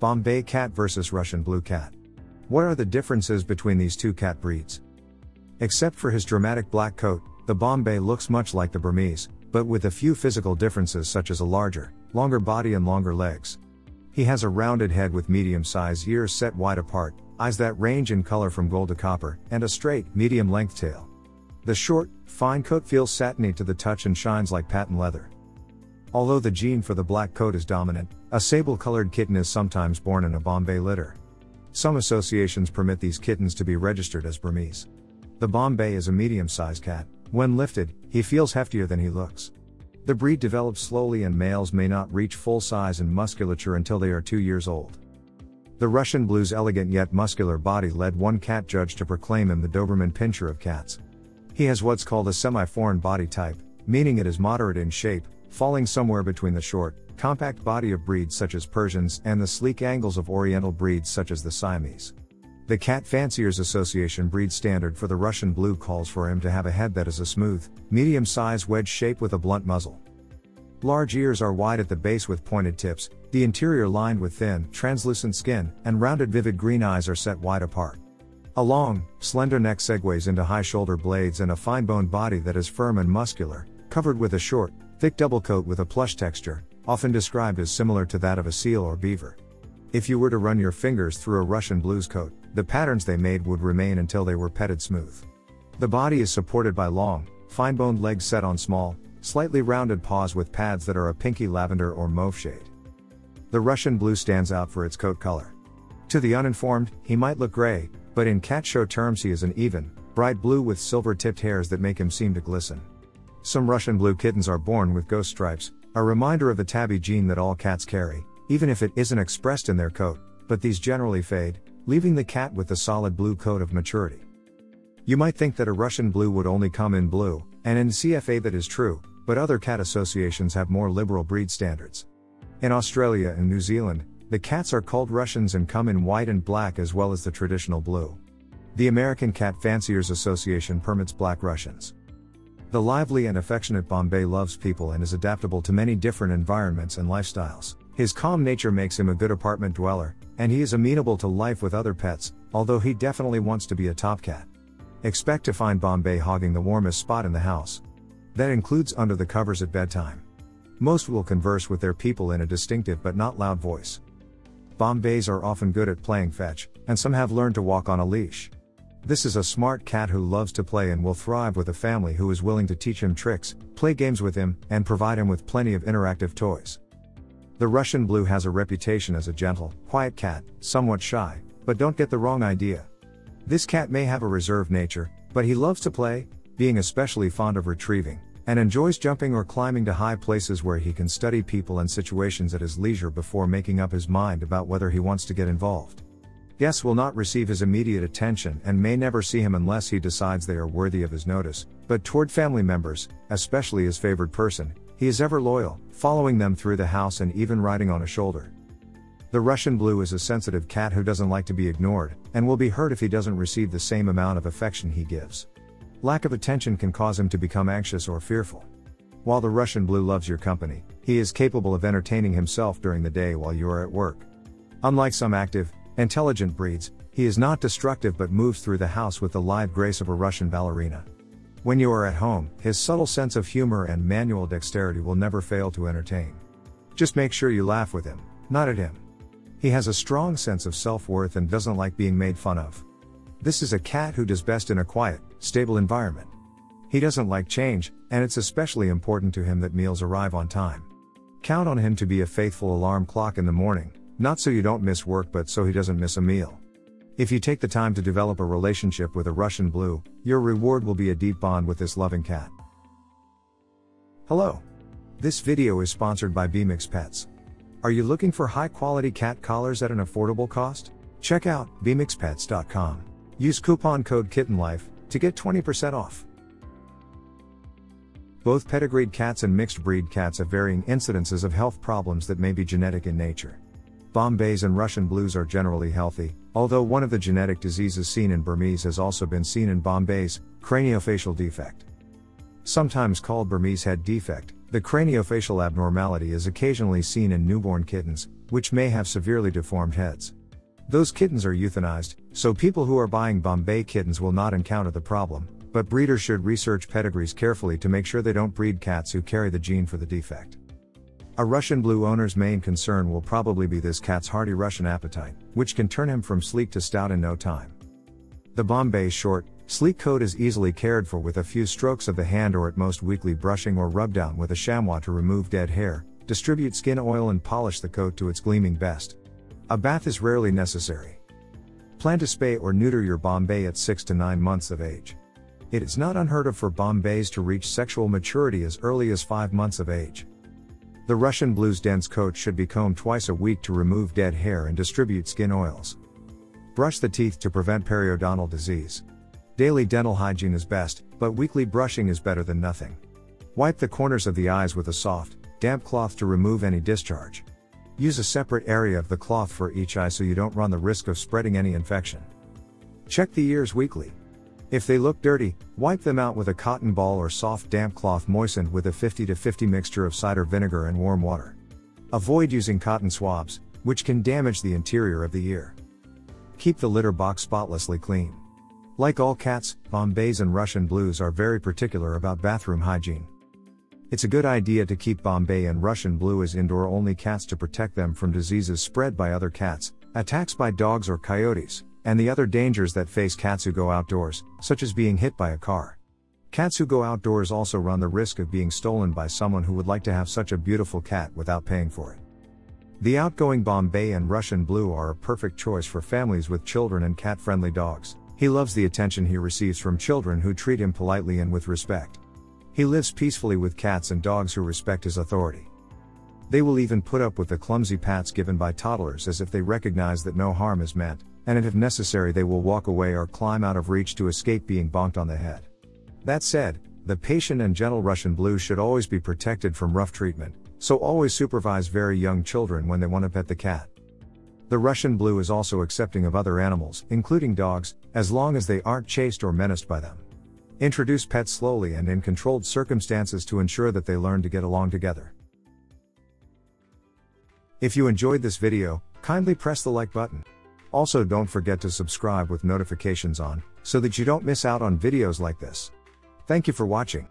Bombay cat versus Russian blue cat. What are the differences between these two cat breeds? Except for his dramatic black coat, the Bombay looks much like the Burmese, but with a few physical differences such as a larger, longer body and longer legs. He has a rounded head with medium sized ears set wide apart, eyes that range in color from gold to copper, and a straight, medium length tail. The short, fine coat feels satiny to the touch and shines like patent leather. Although the gene for the black coat is dominant, a sable colored kitten is sometimes born in a Bombay litter. Some associations permit these kittens to be registered as Burmese. The Bombay is a medium sized cat. When lifted, he feels heftier than he looks. The breed develops slowly and males may not reach full size and musculature until they are two years old. The Russian Blue's elegant yet muscular body led one cat judge to proclaim him the Doberman Pinscher of cats. He has what's called a semi-foreign body type, meaning it is moderate in shape, falling somewhere between the short, compact body of breeds such as Persians and the sleek angles of Oriental breeds such as the Siamese. The Cat Fanciers Association breed standard for the Russian blue calls for him to have a head that is a smooth, medium sized wedge shape with a blunt muzzle. Large ears are wide at the base with pointed tips, the interior lined with thin, translucent skin, and rounded vivid green eyes are set wide apart. A long, slender neck segues into high shoulder blades and a fine boned body that is firm and muscular, covered with a short, thick double coat with a plush texture, often described as similar to that of a seal or beaver. If you were to run your fingers through a Russian blues coat, the patterns they made would remain until they were petted smooth. The body is supported by long, fine boned legs set on small, slightly rounded paws with pads that are a pinky lavender or mauve shade. The Russian blue stands out for its coat color. To the uninformed, he might look gray, but in cat show terms he is an even, bright blue with silver tipped hairs that make him seem to glisten. Some Russian blue kittens are born with ghost stripes, a reminder of the tabby gene that all cats carry, even if it isn't expressed in their coat, but these generally fade, leaving the cat with the solid blue coat of maturity. You might think that a Russian blue would only come in blue, and in CFA that is true, but other cat associations have more liberal breed standards. In Australia and New Zealand, the cats are called Russians and come in white and black as well as the traditional blue. The American Cat Fanciers Association permits black Russians. The lively and affectionate Bombay loves people and is adaptable to many different environments and lifestyles. His calm nature makes him a good apartment dweller, and he is amenable to life with other pets, although he definitely wants to be a top cat. Expect to find Bombay hogging the warmest spot in the house. That includes under the covers at bedtime. Most will converse with their people in a distinctive but not loud voice. Bombays are often good at playing fetch, and some have learned to walk on a leash. This is a smart cat who loves to play and will thrive with a family who is willing to teach him tricks, play games with him, and provide him with plenty of interactive toys. The Russian Blue has a reputation as a gentle, quiet cat, somewhat shy, but don't get the wrong idea. This cat may have a reserved nature, but he loves to play, being especially fond of retrieving, and enjoys jumping or climbing to high places where he can study people and situations at his leisure before making up his mind about whether he wants to get involved. Guests will not receive his immediate attention and may never see him unless he decides they are worthy of his notice, but toward family members, especially his favored person, he is ever loyal, following them through the house and even riding on a shoulder. The Russian Blue is a sensitive cat who doesn't like to be ignored, and will be hurt if he doesn't receive the same amount of affection he gives. Lack of attention can cause him to become anxious or fearful. While the Russian Blue loves your company, he is capable of entertaining himself during the day while you are at work. Unlike some active, Intelligent breeds, he is not destructive but moves through the house with the lithe grace of a Russian ballerina. When you are at home, his subtle sense of humor and manual dexterity will never fail to entertain. Just make sure you laugh with him, not at him. He has a strong sense of self worth and doesn't like being made fun of. This is a cat who does best in a quiet, stable environment. He doesn't like change, and it's especially important to him that meals arrive on time. Count on him to be a faithful alarm clock in the morning, not so you don't miss work but so he doesn't miss a meal. If you take the time to develop a relationship with a Russian blue, your reward will be a deep bond with this loving cat. Hello. This video is sponsored by Bemix Pets. Are you looking for high quality cat collars at an affordable cost? Check out bemixpets.com. Use coupon code KittenLife to get 20% off. Both pedigreed cats and mixed breed cats have varying incidences of health problems that may be genetic in nature. Bombays and Russian blues are generally healthy, although one of the genetic diseases seen in Burmese has also been seen in Bombays, craniofacial defect. Sometimes called Burmese head defect, The craniofacial abnormality is occasionally seen in newborn kittens, which may have severely deformed heads. Those kittens are euthanized, so people who are buying Bombay kittens will not encounter the problem, but breeders should research pedigrees carefully to make sure they don't breed cats who carry the gene for the defect. A Russian blue owner's main concern will probably be this cat's hearty Russian appetite, which can turn him from sleek to stout in no time. The Bombay's short, sleek coat is easily cared for with a few strokes of the hand or at most weekly brushing or rub down with a chamois to remove dead hair, distribute skin oil and polish the coat to its gleaming best. A bath is rarely necessary. Plan to spay or neuter your Bombay at 6 to 9 months of age. It is not unheard of for Bombays to reach sexual maturity as early as 5 months of age. The Russian Blues dense coat should be combed twice a week to remove dead hair and distribute skin oils. Brush the teeth to prevent periodontal disease. Daily dental hygiene is best, but weekly brushing is better than nothing. Wipe the corners of the eyes with a soft, damp cloth to remove any discharge. Use a separate area of the cloth for each eye so you don't run the risk of spreading any infection. Check the ears weekly. If they look dirty, wipe them out with a cotton ball or soft damp cloth moistened with a 50 to 50 mixture of cider vinegar and warm water. Avoid using cotton swabs, which can damage the interior of the ear. Keep the litter box spotlessly clean. Like all cats, Bombays and Russian Blues are very particular about bathroom hygiene. It's a good idea to keep Bombay and Russian Blue as indoor only cats to protect them from diseases spread by other cats, attacks by dogs or coyotes, and the other dangers that face cats who go outdoors, such as being hit by a car. Cats who go outdoors also run the risk of being stolen by someone who would like to have such a beautiful cat without paying for it. The outgoing Bombay and Russian Blue are a perfect choice for families with children and cat friendly dogs. He loves the attention he receives from children who treat him politely and with respect. He lives peacefully with cats and dogs who respect his authority. They will even put up with the clumsy pats given by toddlers as if they recognize that no harm is meant, and if necessary, they will walk away or climb out of reach to escape being bonked on the head. That said, the patient and gentle Russian Blue should always be protected from rough treatment, so always supervise very young children when they want to pet the cat. The Russian blue is also accepting of other animals, including dogs, as long as they aren't chased or menaced by them. Introduce pets slowly and in controlled circumstances to ensure that they learn to get along together. If you enjoyed this video, kindly press the like button. Also don't forget to subscribe with notifications on, so that you don't miss out on videos like this. Thank you for watching.